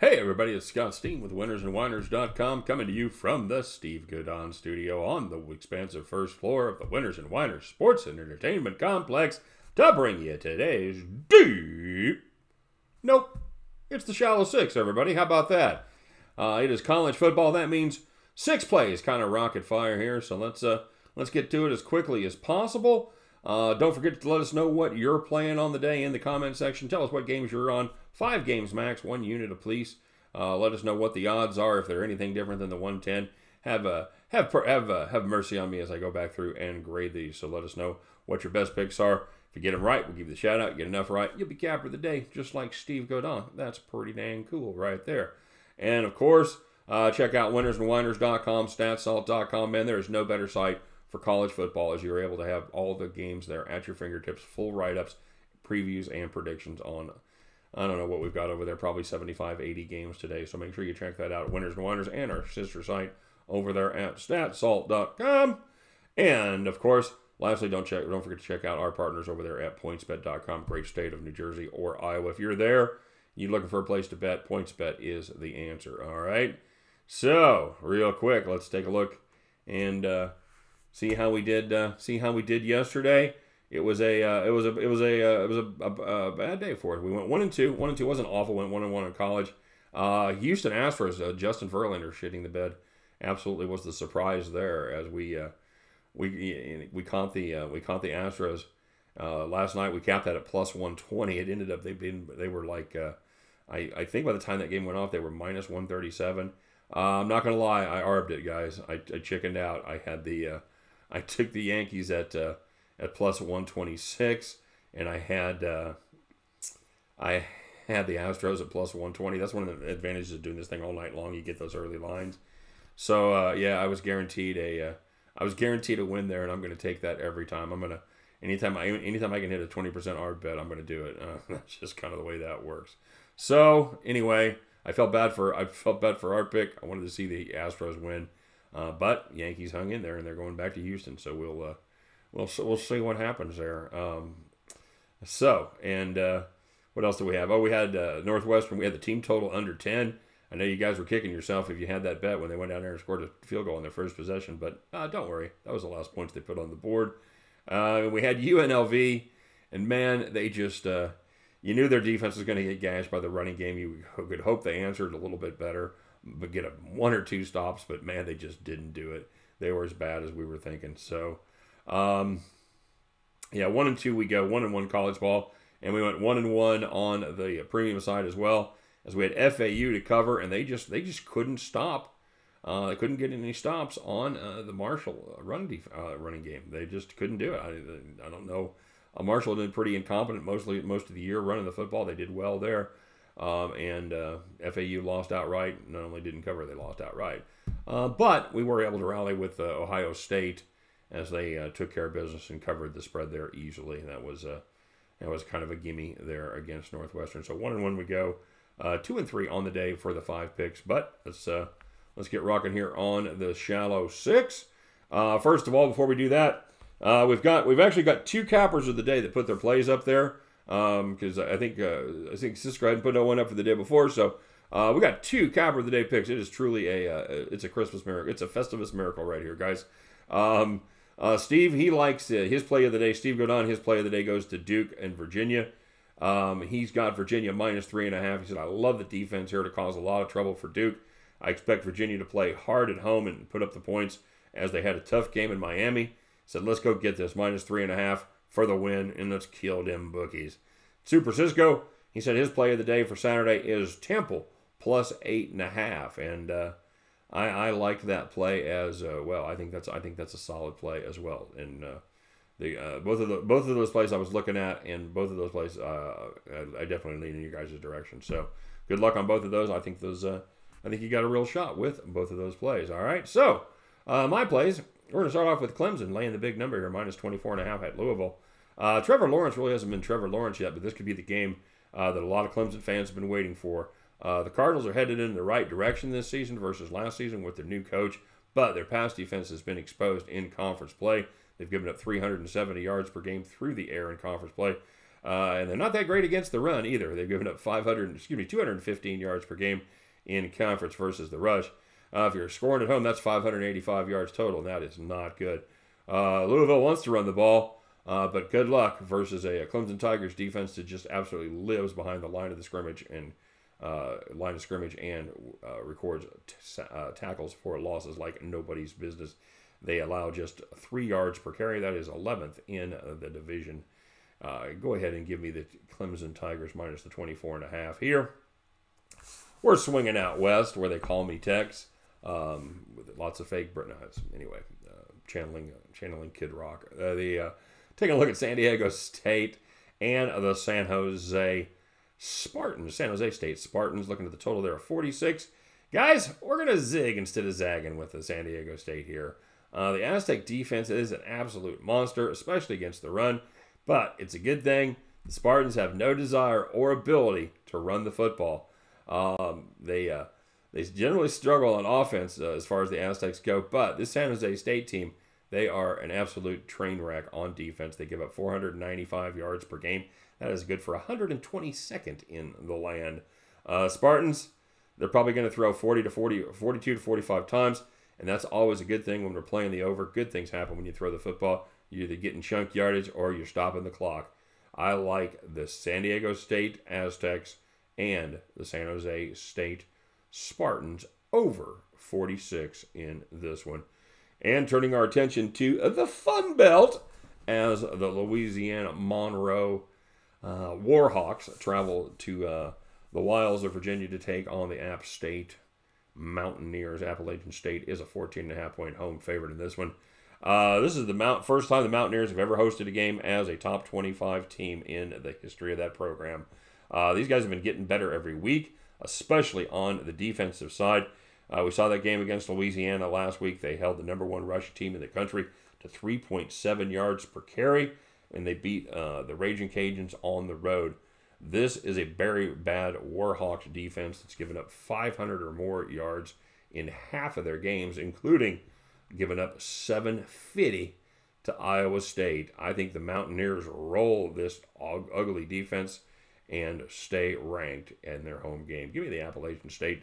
Hey everybody, it's Scott Steehn with winnersandwhiners.com coming to you from the Steve Godon studio on the expansive first floor of the Winners and Whiners Sports and Entertainment Complex to bring you today's deep. Nope, it's the shallow six, everybody. How about that? Uh, it is college football. That means six plays, kind of rocket fire here. So let's uh, let's get to it as quickly as possible. Uh, don't forget to let us know what you're playing on the day in the comment section. Tell us what games you're on. Five games max, one unit police. Uh, let us know what the odds are if they're anything different than the 110. Have uh, have have uh, have mercy on me as I go back through and grade these. So let us know what your best picks are. If you get them right, we'll give you the shout out. Get enough right, you'll be capper of the day, just like Steve Godon. That's pretty dang cool right there. And of course, uh, check out winnersandwhiners.com, statsalt.com. Man, there is no better site for college football as you're able to have all the games there at your fingertips, full write ups, previews, and predictions on I don't know what we've got over there, probably 75, 80 games today. So make sure you check that out. Winners and Whiners and our sister site over there at statsalt.com. And of course, lastly, don't check don't forget to check out our partners over there at pointsbet.com, great state of New Jersey or Iowa. If you're there, you're looking for a place to bet, PointsBet is the answer. All right. So, real quick, let's take a look and uh, see how we did uh, see how we did yesterday it was a uh, it was a it was a uh, it was a, a, a, bad day for us. We went one and two. One and two wasn't awful. Went one and one in college. Uh, Houston Astros. Uh, Justin Verlander shitting the bed. Absolutely was the surprise there as we uh, we we caught the uh, we caught the Astros last night. We capped that at plus one twenty. It ended up they been they were like I I think by the time that game went off they were minus one thirty seven. I'm not gonna lie, I arbed it, guys. I, I chickened out. I had the I took the Yankees at at plus 126, and I had uh, I had the Astros at plus 120. That's one of the advantages of doing this thing all night long. You get those early lines. So uh, yeah, I was guaranteed a uh, I was guaranteed a win there, and I'm going to take that every time. I'm gonna anytime I anytime I can hit a 20% arb bet, I'm going to do it. Uh, that's just kind of the way that works. So anyway, I felt bad for I felt bad for our pick. I wanted to see the Astros win, uh, but Yankees hung in there, and they're going back to Houston. So we'll uh, we'll we'll see what happens there. Um, so and uh, what else do we have? Oh, we had uh, Northwestern. We had the team total under ten. I know you guys were kicking yourself if you had that bet when they went down there and scored a field goal in their first possession, but uh, don't worry, that was the last points they put on the board. Uh, we had UNLV, and man, they just you knew their defense was going to get gashed by the running game. You could hope they answered a little bit better, but get a one or two stops. But man, they just didn't do it. They were as bad as we were thinking. So um, yeah, one and two we go, one and one college ball, and we went one and one on the premium side as well, as we had FAU to cover, and they just they just couldn't stop. Uh, they couldn't get any stops on uh, the Marshall run def- uh, running game. They just couldn't do it. I, I don't know. Uh, Marshall had been pretty incompetent mostly most of the year running the football. They did well there, um, and uh, FAU lost outright. Not only didn't cover, they lost outright. Uh, but we were able to rally with Ohio State as they uh, took care of business and covered the spread there easily. That was uh, that was kind of a gimme there against Northwestern. So one and one we go, uh, two and three on the day for the five picks. But let's uh, let's get rocking here on the shallow six. Uh, first of all, before we do that, uh, we've got we've actually got two cappers of the day that put their plays up there because um, I think I think Cisco hadn't put no one up for the day before, so. we got two capper of the day picks. It is truly a it's a Christmas miracle. It's a Festivus miracle right here, guys. Um, uh, Steve, he likes uh, his play of the day. Steve Godon, his play of the day goes to Duke and Virginia. Um, he's got Virginia minus three and a half. He said, I love the defense here to cause a lot of trouble for Duke. I expect Virginia to play hard at home and put up the points as they had a tough game in Miami. Said, let's go get this minus three and a half for the win, and let's kill them bookies. Super Cisco, he said his play of the day for Saturday is Temple plus eight and a half. And, uh, I, I liked that play as uh, well. I think that's I think that's a solid play as well. And uh, the uh, both of the both of those plays I was looking at, and both of those plays uh, I, I, definitely lean in your guys' direction. So good luck on both of those. I think those uh, I think you got a real shot with both of those plays. All right, so my plays. We're going to start off with Clemson laying the big number here, minus 24 and a half at Louisville. Trevor Lawrence really hasn't been Trevor Lawrence yet, but this could be the game that a lot of Clemson fans have been waiting for. Uh, the Cardinals are headed in the right direction this season versus last season with their new coach, but their pass defense has been exposed in conference play. They've given up 370 yards per game through the air in conference play. Uh, and they're not that great against the run either. They've given up 500, excuse me, 215 yards per game in conference versus the rush. Uh, if you're scoring at home, that's 585 yards total, and that is not good. Uh, Louisville wants to run the ball, uh, but good luck versus a, a, Clemson Tigers defense that just absolutely lives behind the line of the scrimmage and uh, line of scrimmage and uh, records t- uh, tackles for losses like nobody's business. They allow just three yards per carry. That is 11th in the division. go ahead and give me the Clemson Tigers minus the 24 and a half here. We're swinging out west where they call me Tex um, with lots of fake Brit Anyway, uh, channeling channeling Kid Rock. Uh, the uh, taking a look at San Diego State and the San Jose Spartans. San Jose State Spartans. Looking at the total there of 46. Guys, we're gonna zig instead of zagging with the San Diego State here. Uh, the Aztec defense is an absolute monster, especially against the run. But it's a good thing the Spartans have no desire or ability to run the football. Um, they uh, they generally struggle on offense uh, as far as the Aztecs go, but this San Jose State team, they are an absolute train wreck on defense. They give up 495 yards per game. That is good for 122nd in the land. Uh, Spartans, they're probably going to throw 40 to 40, 42 to 45 times, and that's always a good thing when we're playing the over. Good things happen when you throw the football. You're either getting chunk yardage or you're stopping the clock. I like the San Diego State Aztecs and the San Jose State Spartans over 46 in this one. And turning our attention to the Fun Belt as the Louisiana Monroe uh, Warhawks travel to uh, the wilds of Virginia to take on the App State Mountaineers. Appalachian State is a 14.5 point home favorite in this one. Uh, this is the mount, first time the Mountaineers have ever hosted a game as a top 25 team in the history of that program. Uh, these guys have been getting better every week especially on the defensive side. Uh, we saw that game against Louisiana last week. They held the number one rushing team in the country to 3.7 yards per carry, and they beat uh, the Raging Cajuns on the road. This is a very bad Warhawks defense that's given up 500 or more yards in half of their games, including giving up 750 to Iowa State. I think the Mountaineers roll this ugly defense and stay ranked in their home game. Give me the Appalachian State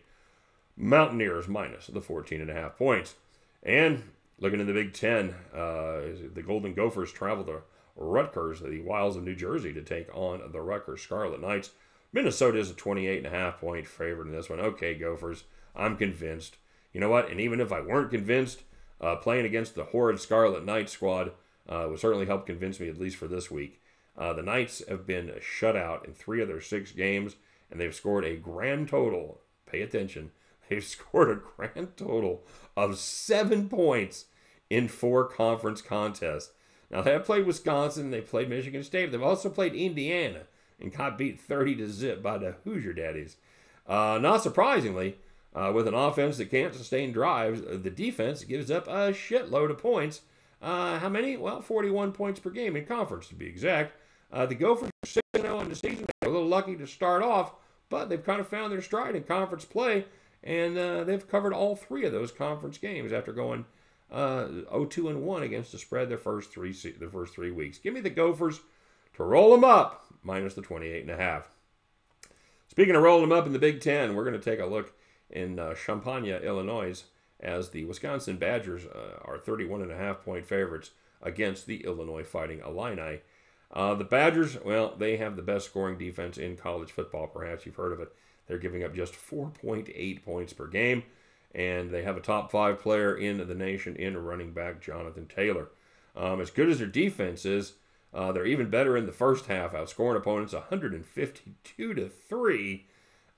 Mountaineers minus the 14 and a half points. And looking in the Big Ten, uh, the Golden Gophers travel to Rutgers, the Wilds of New Jersey, to take on the Rutgers Scarlet Knights. Minnesota is a 28 and a half point favorite in this one. Okay, Gophers, I'm convinced. You know what? And even if I weren't convinced, uh, playing against the horrid Scarlet Knight squad uh, would certainly help convince me, at least for this week. Uh, the Knights have been shut out in three of their six games, and they've scored a grand total. Pay attention. They've scored a grand total of seven points in four conference contests. Now they have played Wisconsin, they played Michigan State, they've also played Indiana and got beat 30 to zip by the Hoosier Daddies. Uh, not surprisingly, uh, with an offense that can't sustain drives, the defense gives up a shitload of points. Uh, how many? Well, 41 points per game in conference to be exact. Uh, the Gophers are 6 0 in the season. They're a little lucky to start off, but they've kind of found their stride in conference play, and uh, they've covered all three of those conference games after going uh, 0-2 and 1 against the spread their first three the first three weeks. Give me the Gophers to roll them up minus the 28 and a half. Speaking of rolling them up in the Big Ten, we're going to take a look in uh, Champaign, Illinois, as the Wisconsin Badgers uh, are 31 and a half point favorites against the Illinois Fighting Illini. Uh, the Badgers, well, they have the best scoring defense in college football. Perhaps you've heard of it. They're giving up just 4.8 points per game, and they have a top five player in the nation in running back Jonathan Taylor. Um, as good as their defense is, uh, they're even better in the first half, outscoring opponents 152 to three.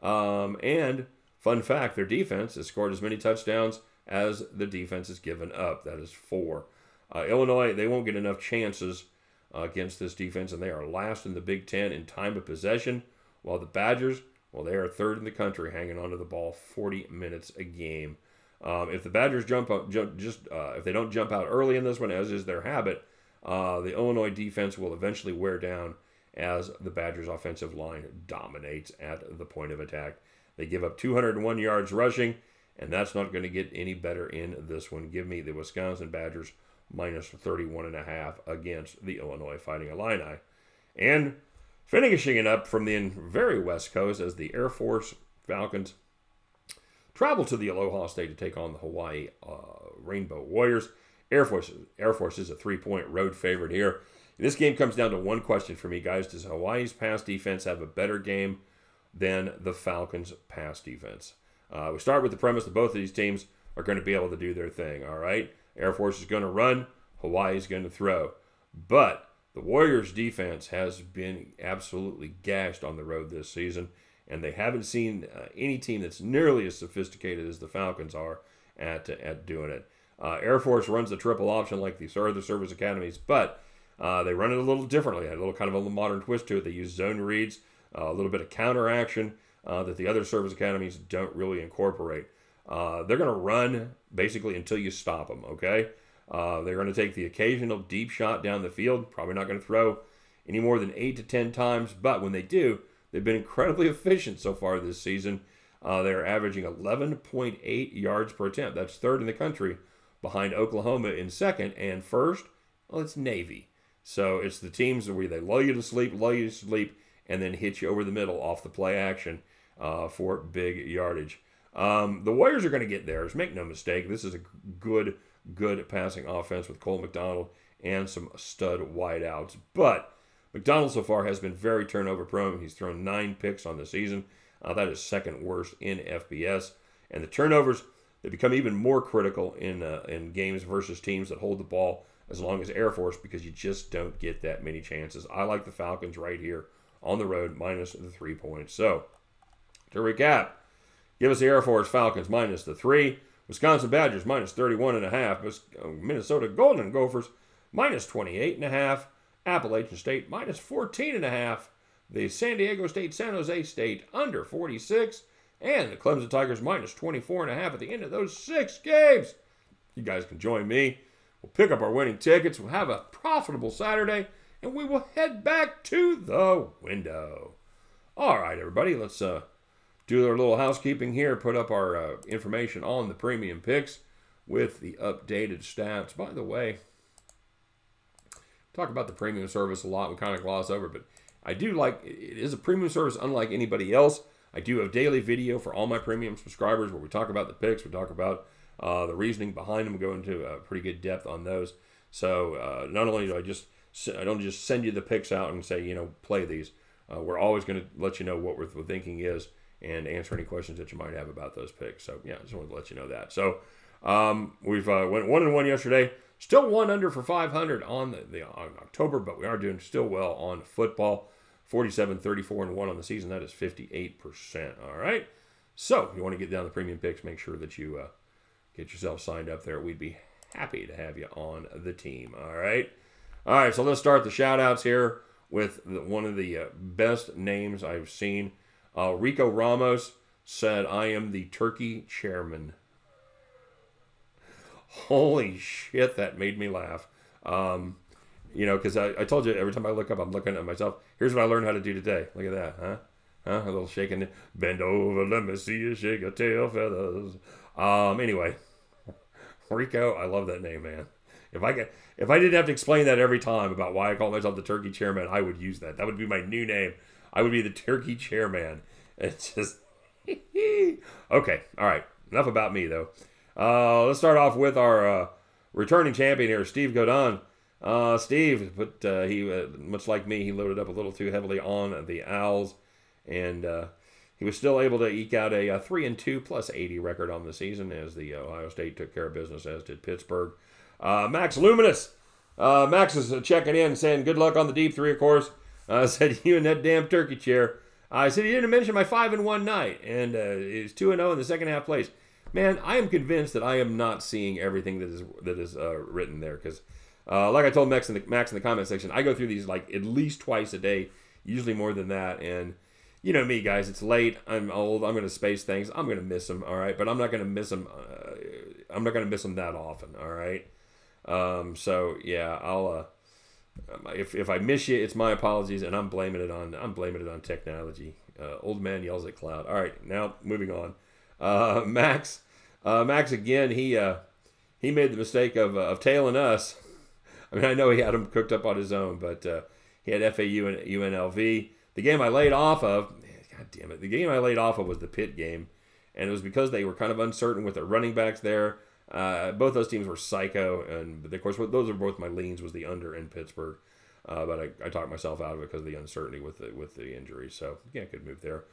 Um, and fun fact, their defense has scored as many touchdowns as the defense has given up. That is four. Uh, Illinois, they won't get enough chances against this defense, and they are last in the Big Ten in time of possession, while the Badgers, well, they are third in the country, hanging onto the ball 40 minutes a game. Um, if the Badgers jump up, jump, just uh, if they don't jump out early in this one, as is their habit, uh, the Illinois defense will eventually wear down as the Badgers' offensive line dominates at the point of attack. They give up 201 yards rushing, and that's not going to get any better in this one. Give me the Wisconsin Badgers minus 31 and a half against the Illinois Fighting Illini. And Finishing it up from the very west coast as the Air Force Falcons travel to the Aloha State to take on the Hawaii uh, Rainbow Warriors. Air Force, Air Force is a three-point road favorite here. This game comes down to one question for me, guys. Does Hawaii's pass defense have a better game than the Falcons' pass defense? Uh, we start with the premise that both of these teams are going to be able to do their thing, all right? Air Force is going to run, Hawaii is going to throw. But the Warriors' defense has been absolutely gashed on the road this season, and they haven't seen uh, any team that's nearly as sophisticated as the Falcons are at, at doing it. Uh, Air Force runs the triple option like the other service academies, but uh, they run it a little differently, a little kind of a modern twist to it. They use zone reads, uh, a little bit of counter action uh, that the other service academies don't really incorporate. Uh, they're going to run basically until you stop them, okay? Uh, they're going to take the occasional deep shot down the field, probably not going to throw any more than 8 to 10 times, but when they do, they've been incredibly efficient so far this season. Uh, they're averaging 11.8 yards per attempt. That's third in the country behind Oklahoma in second, and first, well, it's Navy. So it's the teams where they lull you to sleep, lull you to sleep, and then hit you over the middle off the play action uh, for big yardage. Um, the Warriors are going to get theirs. Make no mistake. This is a good, good passing offense with Cole McDonald and some stud wideouts. But McDonald so far has been very turnover prone. He's thrown nine picks on the season. Uh, that is second worst in FBS. And the turnovers they become even more critical in uh, in games versus teams that hold the ball as long as Air Force because you just don't get that many chances. I like the Falcons right here on the road minus the three points. So to recap, give us the Air Force Falcons minus the three. Wisconsin Badgers minus 31 and a half. Uh, Minnesota Golden Gophers minus 28 and a half. Appalachian State minus 14 and a half. The San Diego State San Jose State under 46 and the Clemson Tigers minus 24 and a half at the end of those six games. You guys can join me. We'll pick up our winning tickets. We'll have a profitable Saturday, and we will head back to the window. All right, everybody, let's uh, do our little housekeeping here. Put up our uh, information on the premium picks with the updated stats. By the way, talk about the premium service a lot. We kind of gloss over, but I do like it is a premium service unlike anybody else. I do have daily video for all my premium subscribers where we talk about the picks, we talk about uh, the reasoning behind them, we go into a pretty good depth on those. So uh, not only do I just I don't just send you the picks out and say you know play these. Uh, we're always going to let you know what we're thinking is and answer any questions that you might have about those picks. So yeah, just wanted to let you know that. So um, we've uh, went one and one yesterday. Still one under for 500 on the, the on October, but we are doing still well on football. 47, 34, and 1 on the season. That is 58%. All right. So, you want to get down the premium picks, make sure that you uh, get yourself signed up there. We'd be happy to have you on the team. All right. All right. So, let's start the shout outs here with the, one of the uh, best names I've seen. Uh, Rico Ramos said, I am the turkey chairman. Holy shit, that made me laugh. Um, you know, because I, I told you every time I look up, I'm looking at myself. Here's what I learned how to do today. Look at that, huh? Huh? A little shaking. Bend over, let me see you shake your tail feathers. Um. Anyway, Rico, I love that name, man. If I get, if I didn't have to explain that every time about why I call myself the Turkey Chairman, I would use that. That would be my new name. I would be the Turkey Chairman. It's just okay. All right. Enough about me though. Uh, let's start off with our uh, returning champion here, Steve Godon. Uh, Steve, but uh, he uh, much like me, he loaded up a little too heavily on the Owls, and uh, he was still able to eke out a, a, three and two plus 80 record on the season as the Ohio State took care of business, as did Pittsburgh. Uh, Max Luminous, uh, Max is checking in, saying good luck on the deep three, of course. I said you and that damn turkey chair. I said you didn't mention my five and one night, and uh, two and zero oh in the second half place. Man, I am convinced that I am not seeing everything that is that is written there because uh, like I told Max in, the, Max in the comment section, I go through these like at least twice a day, usually more than that. And you know me, guys, it's late. I'm old. I'm to space things. I'm to miss them. All right, but I'm not to miss them. Uh, I'm not to miss them that often. All right. Um, so yeah, I'll. If, if I miss you, it's my apologies, and I'm blaming it on I'm blaming it on technology. Uh, old man yells at cloud. All right, now moving on. Uh, Max, uh, Max again. He uh, he made the mistake of, uh, of tailing us I mean, I know he had him cooked up on his own, but uh, he had FAU and UNLV. The game I laid off of, God damn it, the game I laid off of was the Pitt game, and it was because they were kind of uncertain with their running backs there. Uh, both those teams were psycho, and of course, those are both my leans was the under in Pittsburgh. Uh, but I, I, talked myself out of it because of the uncertainty with the with the injury. So yeah, good move there.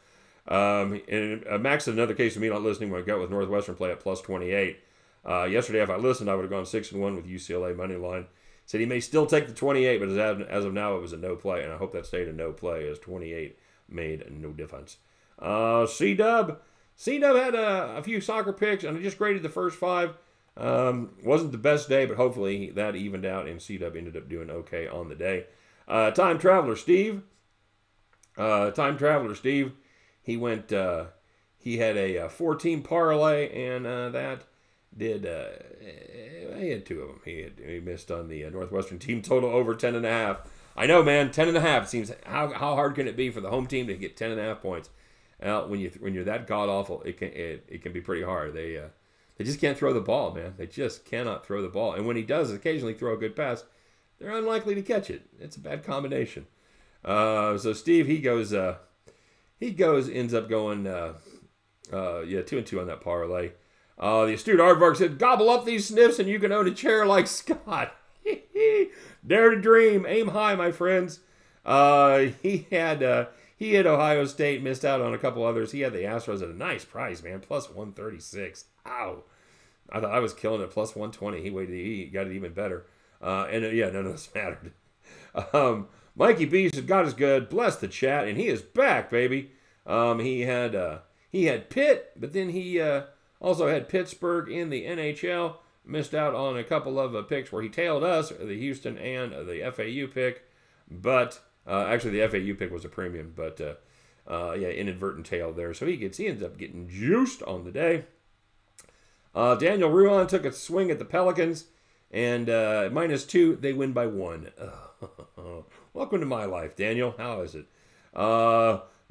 Um, and uh, Max is another case of me not listening when I got with Northwestern play at plus 28. Uh, yesterday, if I listened, I would have gone six and one with UCLA money line. Said he may still take the 28, but as of, as of now, it was a no play, and I hope that stayed a no play as 28 made no difference. Uh, C Dub, C Dub had a, a, few soccer picks, and I just graded the first five. Um, wasn't the best day, but hopefully that evened out, and C Dub ended up doing okay on the day. Uh, time traveler Steve, uh, time traveler Steve, he went. Uh, he had a, a four team parlay, and uh, that did uh, he had two of them. He had, he missed on the uh, Northwestern team total over ten and a half. I know, man, ten and a half. It seems how how hard can it be for the home team to get ten and a half points? Well, when you when you're that god awful, it can it, it can be pretty hard. They uh, they just can't throw the ball, man. They just cannot throw the ball. And when he does occasionally throw a good pass, they're unlikely to catch it. It's a bad combination. Uh, so Steve, he goes, uh, he goes, ends up going, uh, uh, yeah, two and two on that parlay. Uh, the astute Aardvark said, "Gobble up these sniffs, and you can own a chair like Scott." Dare to dream, aim high, my friends. Uh, he had he had Ohio State, missed out on a couple others. He had the Astros at a nice price, man, plus one thirty six. Ow! I thought I was killing it, plus one twenty. He waited, he got it even better. Uh, and uh, yeah, none of this mattered. Um, Mikey B said, "God is good. Bless the chat, and he is back, baby." Um, he had uh, he had Pitt, but then he uh, also had Pittsburgh in the NHL. Missed out on a couple of uh, picks where he tailed us, the Houston and the FAU pick. But uh, actually, the FAU pick was a premium, but uh, uh, yeah, inadvertent tail there. So he gets he ends up getting juiced on the day. Uh, Daniel Ruan took a swing at the Pelicans, and uh, minus two, they win by one. Welcome to my life, Daniel. How is it?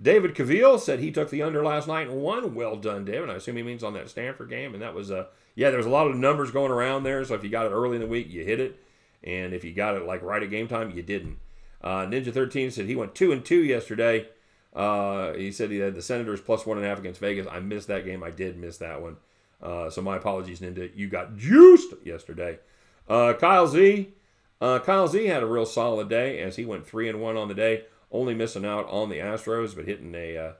David Cavill said he took the under last night and won. Well done, David. I assume he means on that Stanford game. And that was, uh, yeah, there was a lot of numbers going around there. So if you got it early in the week, you hit it. And if you got it like right at game time, you didn't. Uh, Ninja 13 said he went 2 and 2 yesterday. Uh, he said he had the Senators plus one and a half against Vegas. I missed that game. I did miss that one. Uh, so my apologies, Ninja. You got juiced yesterday. Uh, Kyle Z. Uh, Kyle Z had a real solid day as he went 3 and 1 on the day only missing out on the Astros, but hitting a uh,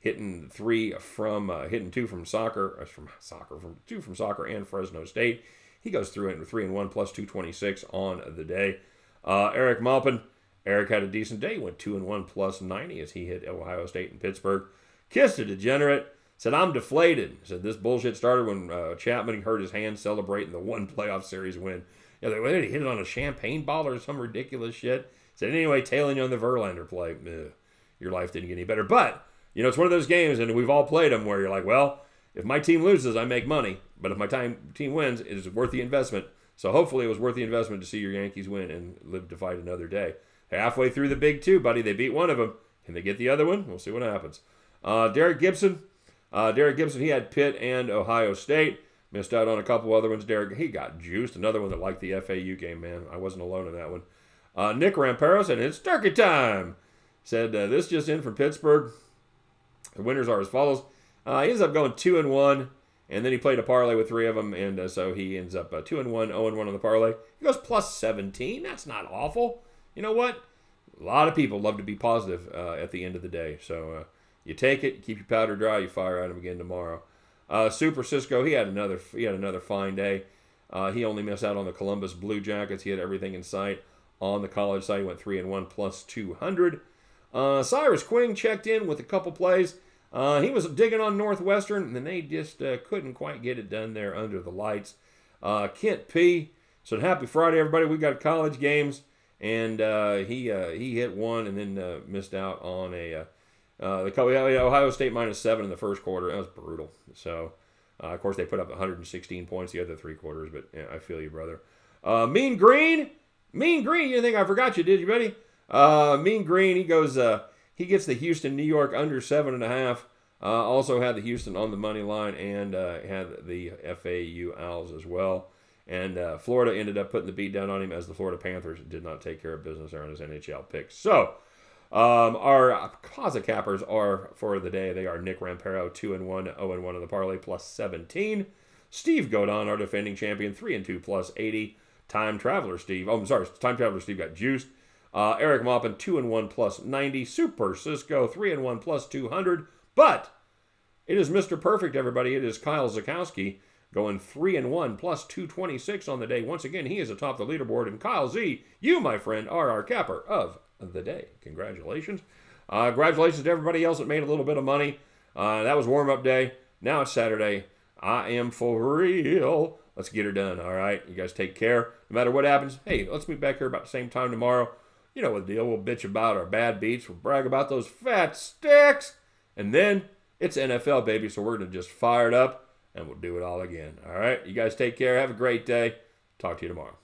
hitting three from uh, hitting two from soccer, from soccer, from two from soccer and Fresno State. He goes through it three and one plus two twenty six on the day. Eric Maupin, Eric had a decent day. Went two and one plus ninety as he hit Ohio State and Pittsburgh. Kissed a degenerate. Said I'm deflated. Said this bullshit started when uh, Chapman hurt his hand celebrating the one playoff series win. Yeah, they, hit it on a champagne bottle or some ridiculous shit. Said anyway, tailing you on the Verlander play, your life didn't get any better. But you know, it's one of those games, and we've all played them where you're like, well, if my team loses, I make money, but if my time, team wins, it is worth the investment. So hopefully, it was worth the investment to see your Yankees win and live to fight another day. Halfway through the big two, buddy, they beat one of them. Can they get the other one? We'll see what happens. Uh, Derek Gibson, uh, Derek Gibson, he had Pitt and Ohio State. Missed out on a couple other ones. Derek, he got juiced. Another one that liked the FAU game, man. I wasn't alone in that one. Uh, Nick Rampero said, It's turkey time. Said, uh, This just in from Pittsburgh. The winners are as follows. Uh, he ends up going 2 and 1, and then he played a parlay with three of them, and uh, so he ends up uh, 2 and 1, 0 and 1 on the parlay. He goes plus 17. That's not awful. You know what? A lot of people love to be positive uh, at the end of the day. So you take it, keep your powder dry, you fire at him again tomorrow. Super Cisco, he had another he had another fine day. he only missed out on the Columbus Blue Jackets. He had everything in sight on the college side. He went 3 and 1 plus 200. Uh, Cyrus Quinn checked in with a couple plays. Uh, he was digging on Northwestern, and they just uh, couldn't quite get it done there under the lights. Uh, Kent P. said, Happy Friday, everybody. We got college games. And uh, he uh, he hit one and then missed out on a. the Ohio State minus seven in the first quarter. That was brutal. So, of course, they put up 116 points the other three quarters, but yeah, I feel you, brother. mean Green Mean Green, you think I forgot you, did you, buddy? Uh, mean Green, he goes, uh, he gets the Houston, New York under seven and a half. Uh, also had the Houston on the money line and uh, had the FAU Owls as well. And uh, Florida ended up putting the beat down on him as the Florida Panthers did not take care of business on his NHL pick. So, Um, our Plaza cappers are for the day. They are Nick Rampero, 2 and 1, 0 and 1 on the parlay, plus 17. Steve Godon, our defending champion, 3 and 2, plus 80. Time Traveler Steve, oh, I'm sorry, Time Traveler Steve got juiced. Uh, Eric Maupin, 2 and 1, plus 90. Super Cisco, 3 and 1, plus 200. But it is Mr. Perfect, everybody. It is Kyle Zakowski going 3 and 1 plus 226 on the day. Once again, he is atop the leaderboard. And Kyle Z, you, my friend, are our capper of the day. Congratulations. Uh, congratulations to everybody else that made a little bit of money. Uh, that was warm up day. Now it's Saturday. I am for real. Let's get her done, all right? You guys take care. No matter what happens, hey, let's meet back here about the same time tomorrow. You know what the deal. We'll bitch about our bad beats. We'll brag about those fat sticks. And then it's NFL, baby. So we're going to just fire it up and we'll do it all again. All right? You guys take care. Have a great day. Talk to you tomorrow.